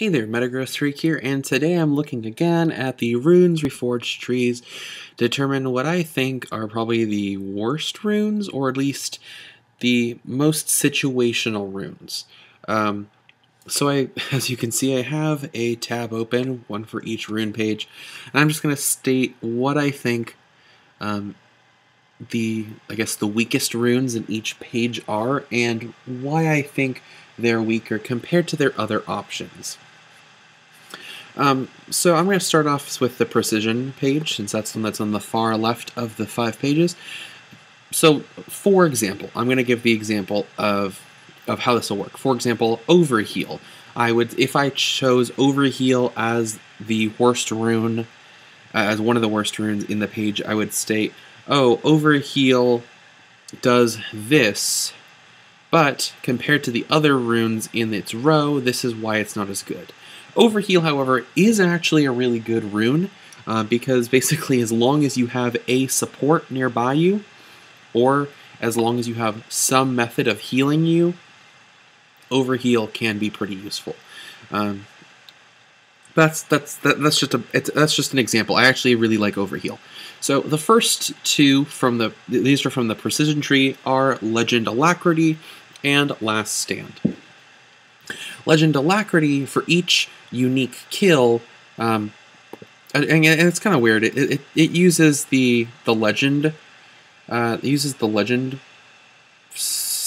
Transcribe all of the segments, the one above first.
Hey there, Metagross Freak here, and today I'm looking again at the runes reforged trees, determine what I think are probably the worst runes, or at least the most situational runes. Um, so I, as you can see, I have a tab open, one for each rune page, and I'm just going to state what I think um, the, I guess, the weakest runes in each page are, and why I think they're weaker compared to their other options. Um, so I'm going to start off with the precision page, since that's one that's on the far left of the five pages. So, for example, I'm going to give the example of of how this will work. For example, overheal. I would, if I chose overheal as the worst rune, uh, as one of the worst runes in the page, I would state, oh, overheal does this, but compared to the other runes in its row, this is why it's not as good. Overheal, however, is actually a really good rune uh, because basically, as long as you have a support nearby you, or as long as you have some method of healing you, overheal can be pretty useful. Um, that's that's that, that's just a that's just an example. I actually really like overheal. So the first two from the these are from the precision tree are Legend Alacrity and Last Stand. Legend Alacrity for each unique kill. Um, and, and it's kind of weird. It, it, it uses the the legend. Uh, uses the legend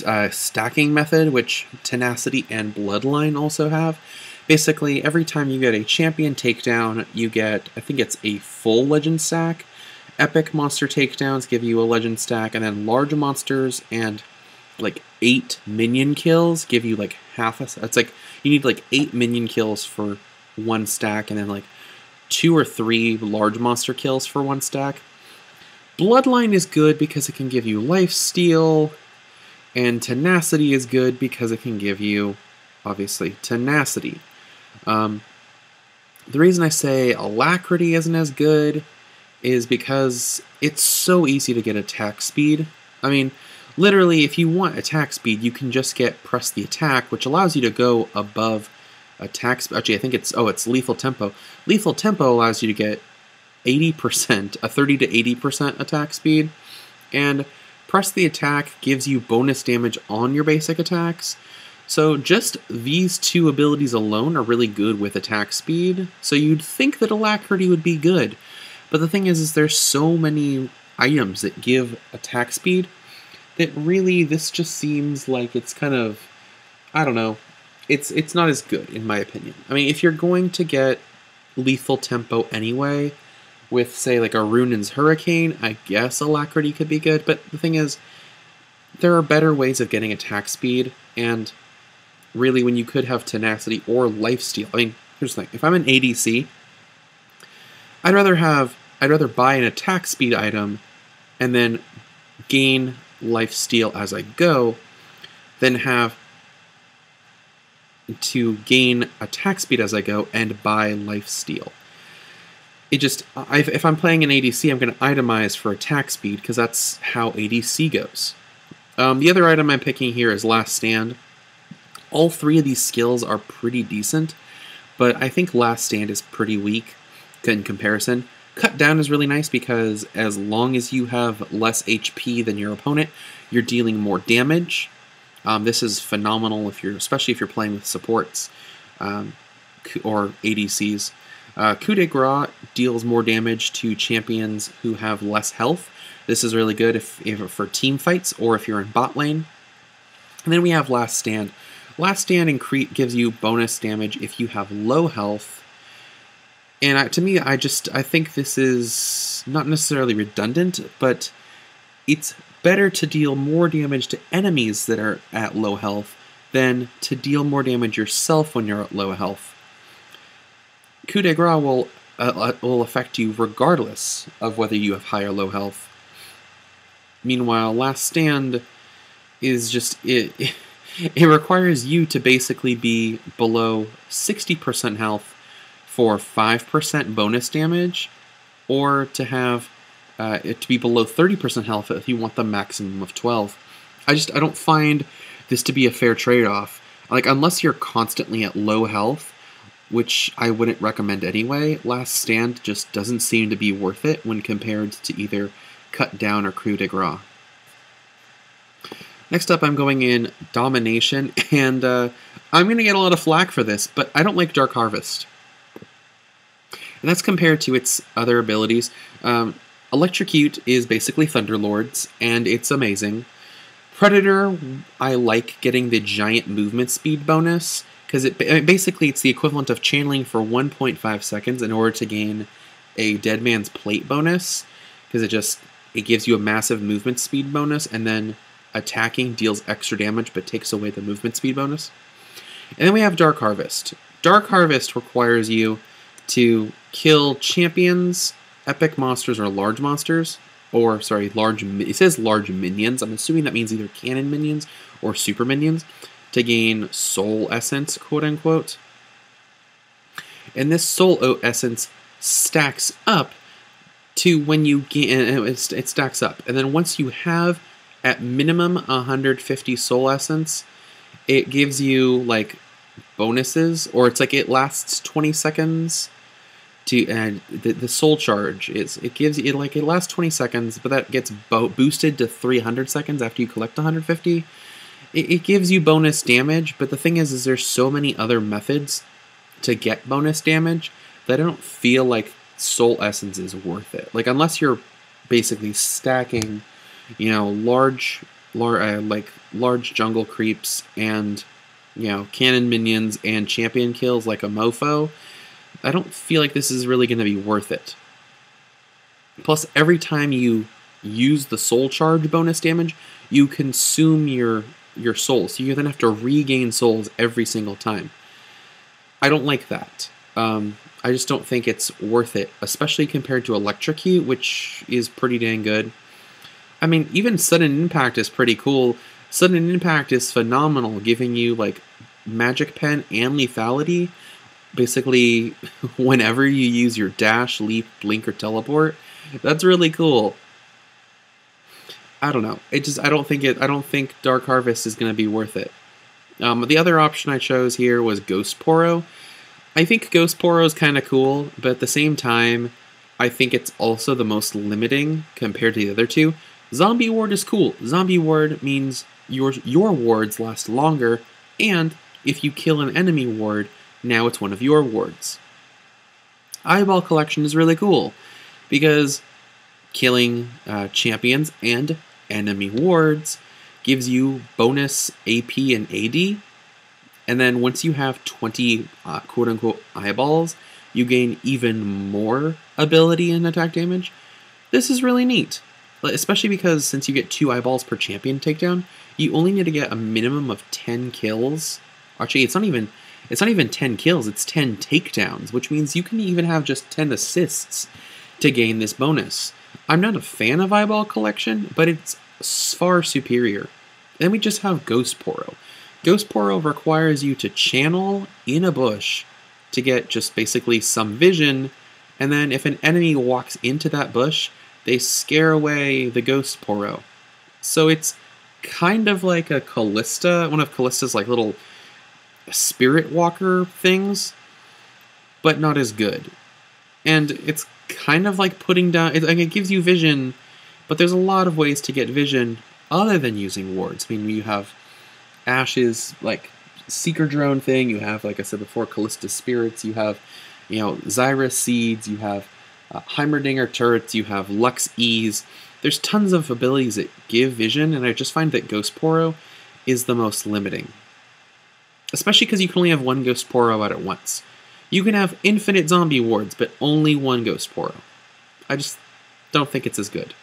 uh, stacking method, which Tenacity and Bloodline also have. Basically, every time you get a champion takedown, you get I think it's a full legend stack. Epic monster takedowns give you a legend stack, and then large monsters and like eight minion kills give you like half a. It's like you need like eight minion kills for one stack, and then like two or three large monster kills for one stack. Bloodline is good because it can give you life steal, and tenacity is good because it can give you, obviously, tenacity. Um, the reason I say alacrity isn't as good is because it's so easy to get attack speed. I mean, literally, if you want attack speed, you can just get press the attack, which allows you to go above attack speed. Actually, I think it's, oh, it's lethal tempo. Lethal tempo allows you to get 80%, a 30 to 80% attack speed. And press the attack gives you bonus damage on your basic attacks. So just these two abilities alone are really good with attack speed. So you'd think that alacrity would be good. But the thing is, is there's so many items that give attack speed that really this just seems like it's kind of I don't know. It's it's not as good in my opinion. I mean, if you're going to get lethal tempo anyway with say like a Runaan's Hurricane, I guess Alacrity could be good, but the thing is there are better ways of getting attack speed and really when you could have tenacity or lifesteal. I mean, here's the thing. If I'm an ADC, I'd rather have I'd rather buy an attack speed item and then gain life steal as I go, then have to gain attack speed as I go and buy life steal. It just, if I'm playing an ADC, I'm going to itemize for attack speed because that's how ADC goes. Um, the other item I'm picking here is Last Stand. All three of these skills are pretty decent, but I think Last Stand is pretty weak in comparison. Cut down is really nice because as long as you have less HP than your opponent, you're dealing more damage. Um, this is phenomenal if you're, especially if you're playing with supports um, or ADCs. Uh, Coup de Grace deals more damage to champions who have less health. This is really good if, if for team fights or if you're in bot lane. And then we have Last Stand. Last Stand incre- gives you bonus damage if you have low health and I, to me, I just I think this is not necessarily redundant, but it's better to deal more damage to enemies that are at low health than to deal more damage yourself when you're at low health. Coup de grace will uh, uh will affect you regardless of whether you have high or low health. Meanwhile, Last Stand is just it. It requires you to basically be below 60% health for 5% bonus damage, or to have uh, it to be below 30% health if you want the maximum of 12. I just I don't find this to be a fair trade-off. Like unless you're constantly at low health, which I wouldn't recommend anyway. Last Stand just doesn't seem to be worth it when compared to either Cut Down or Coup de. Next up, I'm going in Domination, and uh, I'm going to get a lot of flack for this, but I don't like Dark Harvest. And that's compared to its other abilities. Um, Electrocute is basically Thunderlords, and it's amazing. Predator, I like getting the giant movement speed bonus, because it basically it's the equivalent of channeling for 1.5 seconds in order to gain a Dead Man's Plate bonus, because it just it gives you a massive movement speed bonus, and then attacking deals extra damage but takes away the movement speed bonus. And then we have Dark Harvest. Dark Harvest requires you to kill champions, epic monsters, or large monsters. Or, sorry, large. It says large minions. I'm assuming that means either cannon minions or super minions to gain soul essence, quote unquote. And this soul essence stacks up to when you gain. Uh, uh, it stacks up. And then once you have at minimum 150 soul essence, it gives you like bonuses, or it's like it lasts 20 seconds. To and the, the soul charge is it gives it like it lasts 20 seconds, but that gets bo- boosted to 300 seconds after you collect 150. It, it gives you bonus damage, but the thing is, is there's so many other methods to get bonus damage that I don't feel like soul essence is worth it. Like unless you're basically stacking you know, large, large uh, like large jungle creeps and you know cannon minions and champion kills like a mofo. I don't feel like this is really going to be worth it. Plus, every time you use the soul charge bonus damage, you consume your your souls. So you then have to regain souls every single time. I don't like that. Um, I just don't think it's worth it, especially compared to Electrocute, which is pretty dang good. I mean, even sudden impact is pretty cool. Sudden impact is phenomenal, giving you like magic pen and lethality. Basically, whenever you use your dash, leap, blink, or teleport, that's really cool. I don't know. It just I don't think it. I don't think Dark Harvest is going to be worth it. Um, the other option I chose here was Ghost Poro. I think Ghost Poro is kind of cool, but at the same time, I think it's also the most limiting compared to the other two. Zombie Ward is cool. Zombie Ward means your, your wards last longer, and if you kill an enemy ward, now it's one of your wards. Eyeball Collection is really cool, because killing uh, champions and enemy wards gives you bonus AP and AD, and then once you have 20 uh, quote unquote eyeballs, you gain even more ability and attack damage. This is really neat especially because since you get two eyeballs per champion takedown, you only need to get a minimum of 10 kills. Actually, it's not even it's not even 10 kills, it's 10 takedowns, which means you can even have just 10 assists to gain this bonus. I'm not a fan of eyeball collection, but it's far superior. Then we just have Ghost Poro. Ghost Poro requires you to channel in a bush to get just basically some vision, and then if an enemy walks into that bush, they scare away the ghost Poro. So it's kind of like a Kalista, one of Kalista's like little spirit walker things, but not as good. And it's kind of like putting down, it, like it gives you vision, but there's a lot of ways to get vision other than using wards. I mean, you have Ashe's like seeker drone thing, you have, like I said before, Kalista spirits, you have, you know, Zyra seeds, you have uh, Heimerdinger turrets, you have Lux Ease. There's tons of abilities that give vision, and I just find that Ghost Poro is the most limiting. Especially because you can only have one Ghost Poro out at once. You can have infinite zombie wards, but only one Ghost Poro. I just don't think it's as good.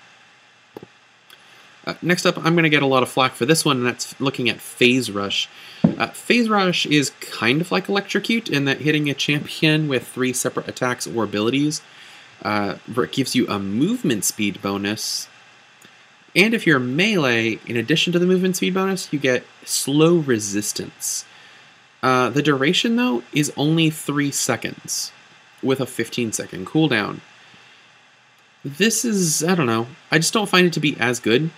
Uh, next up, I'm going to get a lot of flack for this one, and that's looking at Phase Rush. Uh, Phase Rush is kind of like Electrocute in that hitting a champion with three separate attacks or abilities uh, gives you a movement speed bonus. And if you're melee, in addition to the movement speed bonus, you get slow resistance. Uh, the duration, though, is only 3 seconds with a 15 second cooldown. This is, I don't know, I just don't find it to be as good.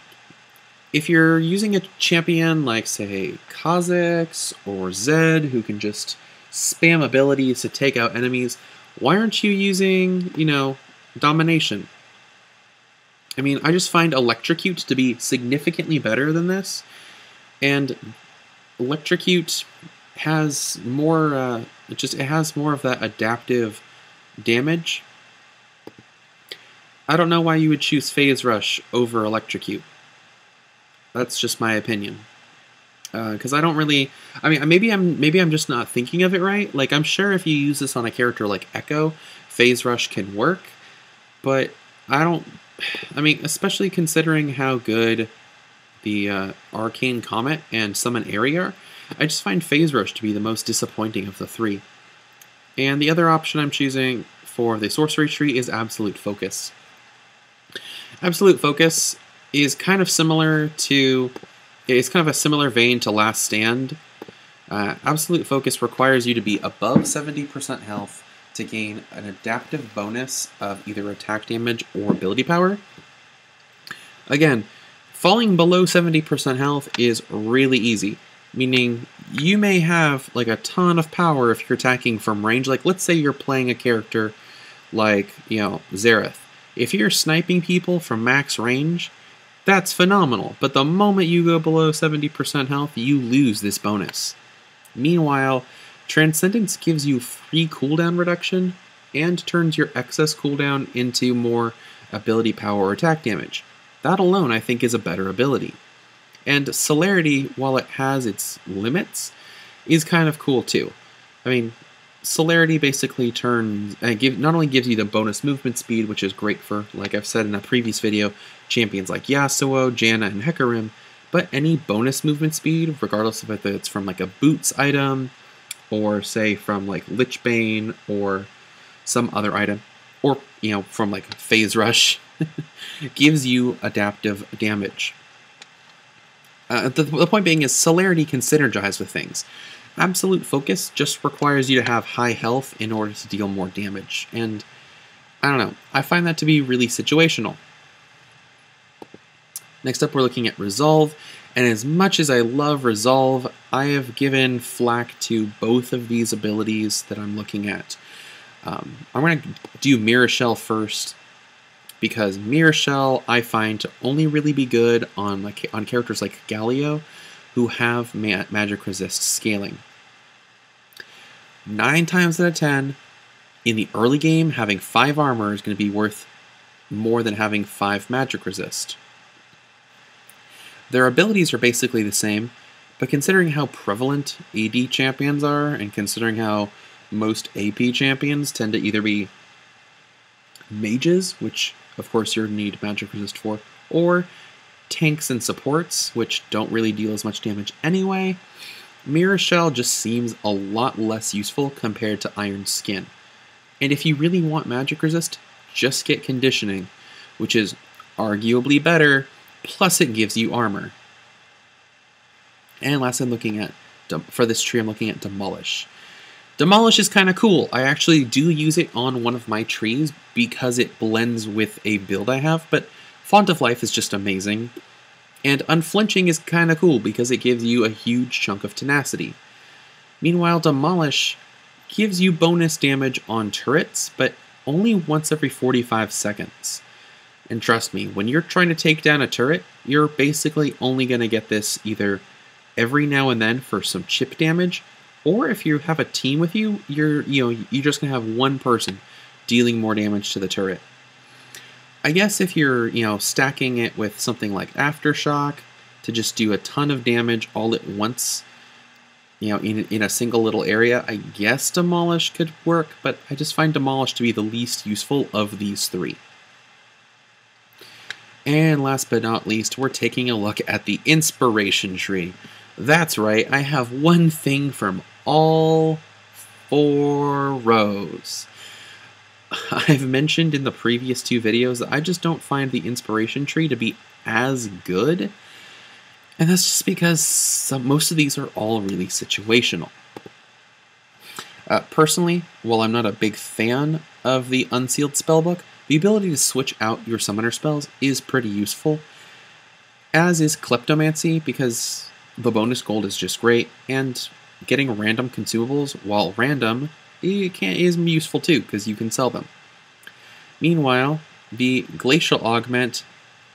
If you're using a champion like, say, Kha'Zix or Zed, who can just spam abilities to take out enemies, why aren't you using, you know, domination? I mean, I just find electrocute to be significantly better than this, and electrocute has more. Uh, it just it has more of that adaptive damage. I don't know why you would choose phase rush over electrocute. That's just my opinion. Because uh, I don't really, I mean, maybe I'm maybe I'm just not thinking of it right. Like I'm sure if you use this on a character like Ekko, phase rush can work, but I don't I mean, especially considering how good the uh, Arcane Comet and Summon Aerie are, I just find Phase Rush to be the most disappointing of the three. And the other option I'm choosing for the Sorcery Tree is Absolute Focus. Absolute Focus is kind of similar to, it's kind of a similar vein to Last Stand. Uh, Absolute Focus requires you to be above 70% health to gain an adaptive bonus of either attack damage or ability power. Again, falling below 70% health is really easy, meaning you may have like a ton of power if you're attacking from range. Like, let's say you're playing a character like, you know, Xerath. If you're sniping people from max range, that's phenomenal, but the moment you go below 70% health, you lose this bonus. Meanwhile, Transcendence gives you free cooldown reduction and turns your excess cooldown into more ability power or attack damage. That alone, I think, is a better ability. And Celerity, while it has its limits, is kind of cool too. I mean, Celerity basically turns uh, give not only gives you the bonus movement speed, which is great for, like I've said in a previous video, champions like Yasuo, Janna, and Hecarim, but any bonus movement speed, regardless of whether it's from like a boots item, or say from like Lich-Bane or some other item, or you know from like Phase Rush, gives you adaptive damage. Uh, the, the point being is celerity can synergize with things. Absolute focus just requires you to have high health in order to deal more damage, and I don't know. I find that to be really situational. Next up, we're looking at Resolve, and as much as I love Resolve, I have given flack to both of these abilities that I'm looking at. Um, I'm going to do Mirror Shell first, because Mirror Shell I find to only really be good on like on characters like Galio, who have ma magic resist scaling. Nine times out of ten, in the early game, having five armor is going to be worth more than having five magic resist. Their abilities are basically the same, but considering how prevalent AD champions are, and considering how most AP champions tend to either be mages, which of course you need magic resist for, or tanks and supports, which don't really deal as much damage anyway, Mirror Shell just seems a lot less useful compared to Iron Skin. And if you really want magic resist, just get conditioning, which is arguably better plus it gives you armor. And last I'm looking at, for this tree I'm looking at Demolish. Demolish is kind of cool. I actually do use it on one of my trees because it blends with a build I have, but Font of Life is just amazing. And Unflinching is kind of cool because it gives you a huge chunk of tenacity. Meanwhile, Demolish gives you bonus damage on turrets, but only once every 45 seconds. And trust me, when you're trying to take down a turret, you're basically only going to get this either every now and then for some chip damage, or if you have a team with you, you're you know you're just going to have one person dealing more damage to the turret. I guess if you're you know stacking it with something like aftershock to just do a ton of damage all at once, you know, in, in a single little area, I guess Demolish could work, but I just find Demolish to be the least useful of these three. And last but not least, we're taking a look at the inspiration tree. That's right, I have one thing from all four rows. I've mentioned in the previous two videos that I just don't find the inspiration tree to be as good. And that's just because some, most of these are all really situational. Uh, personally, while I'm not a big fan of the Unsealed Spellbook, the ability to switch out your summoner spells is pretty useful, as is Kleptomancy, because the bonus gold is just great, and getting random consumables, while random it can, is useful too, because you can sell them. Meanwhile, the Glacial Augment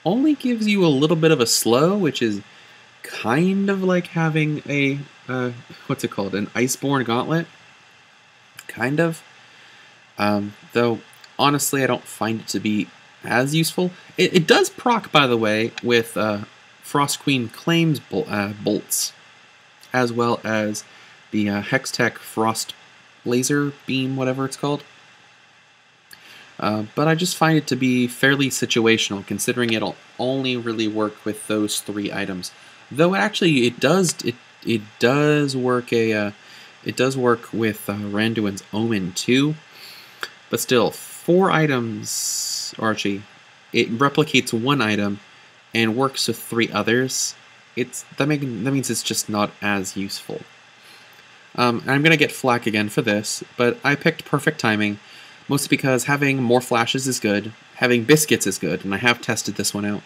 only gives you a little bit of a slow, which is kind of like having a, uh, what's it called, an Iceborn Gauntlet. Kind of. Um, though, honestly, I don't find it to be as useful. It, it does proc, by the way, with uh, Frost Queen Claims bol uh, bolts, as well as the uh, Hextech Frost Laser Beam, whatever it's called. Uh, but I just find it to be fairly situational, considering it'll only really work with those three items. Though actually, it does it it does work a uh, it does work with uh, Randuin's Omen too. But still, four items, Archie. It replicates one item and works with three others. It's that make, that means it's just not as useful. Um, I'm gonna get flack again for this, but I picked perfect timing mostly because having more flashes is good, having biscuits is good, and I have tested this one out.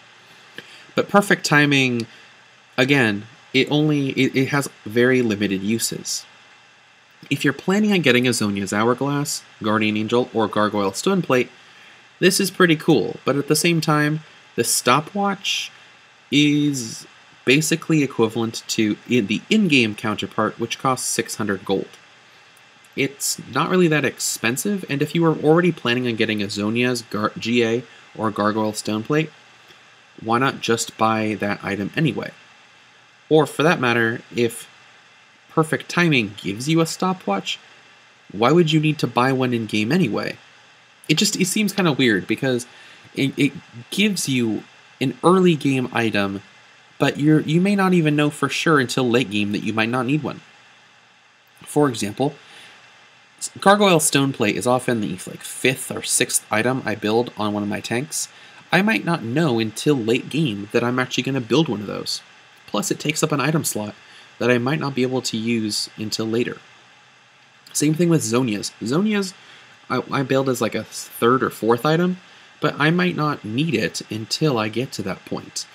But perfect timing, again, it only it, it has very limited uses. If you're planning on getting a Zhonya's Hourglass, Guardian Angel, or Gargoyle Stoneplate, this is pretty cool, but at the same time, the stopwatch is basically equivalent to the in-game counterpart, which costs 600 gold it's not really that expensive, and if you were already planning on getting a Zhonya's Gar- GA or Gargoyle Stoneplate, why not just buy that item anyway? Or for that matter, if perfect timing gives you a stopwatch, why would you need to buy one in game anyway? It just it seems kind of weird because it, it gives you an early game item, but you you may not even know for sure until late game that you might not need one. For example, Gargoyle Stoneplate is often the like fifth or sixth item I build on one of my tanks. I might not know until late game that I'm actually going to build one of those. Plus, it takes up an item slot that I might not be able to use until later. Same thing with Zhonya's. Zhonya's I, I build as like a third or fourth item, but I might not need it until I get to that point.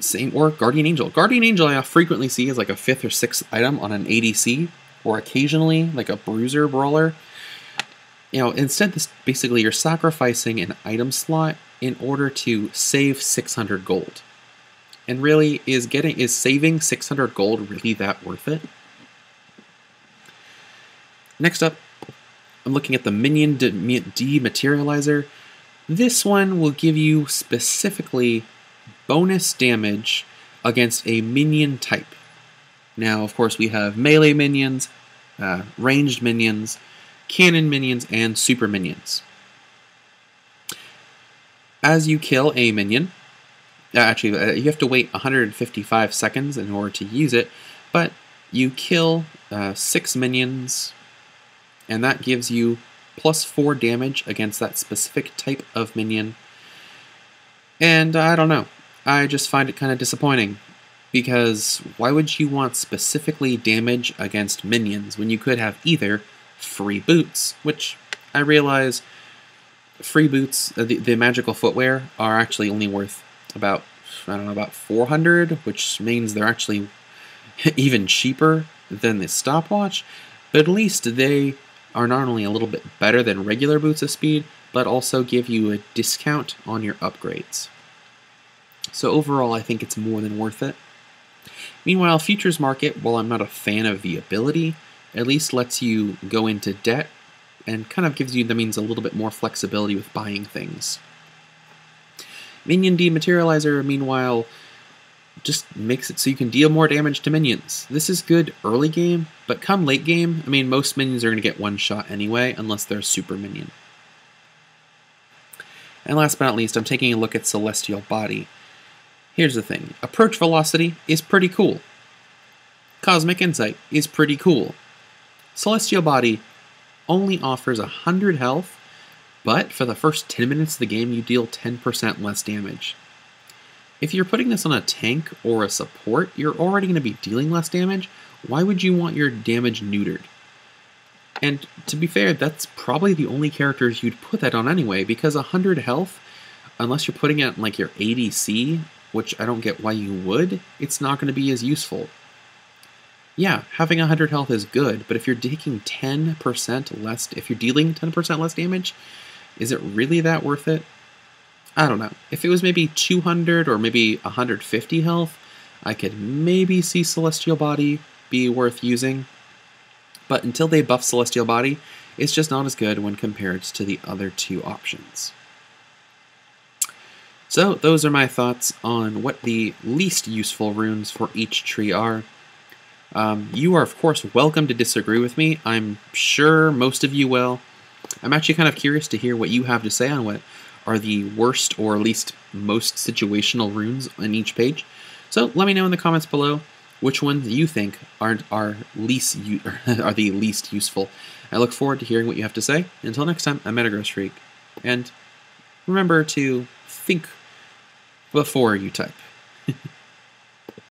Same or Guardian Angel. Guardian Angel I frequently see as like a fifth or sixth item on an ADC or occasionally like a bruiser brawler. You know, instead, this basically you're sacrificing an item slot in order to save 600 gold. And really, is getting is saving 600 gold really that worth it? Next up, I'm looking at the minion dematerializer. This one will give you specifically bonus damage against a minion type. Now, of course, we have melee minions, uh, ranged minions, cannon minions, and super minions. As you kill a minion, uh, actually, uh, you have to wait 155 seconds in order to use it, but you kill uh, six minions, and that gives you plus four damage against that specific type of minion. And I don't know, I just find it kind of disappointing because why would you want specifically damage against minions when you could have either free boots, which I realize free boots, uh, the, the magical footwear, are actually only worth about, I don't know, about 400, which means they're actually even cheaper than the stopwatch, but at least they are not only a little bit better than regular boots of speed, but also give you a discount on your upgrades. So overall, I think it's more than worth it. Meanwhile, futures market, while I'm not a fan of the ability, at least lets you go into debt and kind of gives you, that means a little bit more flexibility with buying things. Minion Dematerializer, meanwhile, just makes it so you can deal more damage to minions. This is good early game, but come late game, I mean, most minions are going to get one shot anyway, unless they're a super minion. And last but not least, I'm taking a look at Celestial Body. Here's the thing approach velocity is pretty cool. Cosmic Insight is pretty cool. Celestial Body only offers 100 health, but for the first 10 minutes of the game, you deal 10% less damage. If you're putting this on a tank or a support, you're already going to be dealing less damage. Why would you want your damage neutered? And to be fair, that's probably the only characters you'd put that on anyway, because 100 health, unless you're putting it like your ADC which I don't get why you would, it's not going to be as useful. yeah, having 100 health is good, but if you're taking 10% less, if you're dealing 10% less damage, is it really that worth it? I don't know. If it was maybe 200 or maybe 150 health, I could maybe see Celestial Body be worth using. But until they buff Celestial Body, it's just not as good when compared to the other two options. So, those are my thoughts on what the least useful runes for each tree are. Um, you are, of course, welcome to disagree with me. I'm sure most of you will. I'm actually kind of curious to hear what you have to say on what are the worst or least most situational runes on each page. So let me know in the comments below which ones you think aren't are least are the least useful. I look forward to hearing what you have to say. Until next time, I'm Metagross Freak, and remember to think before you type.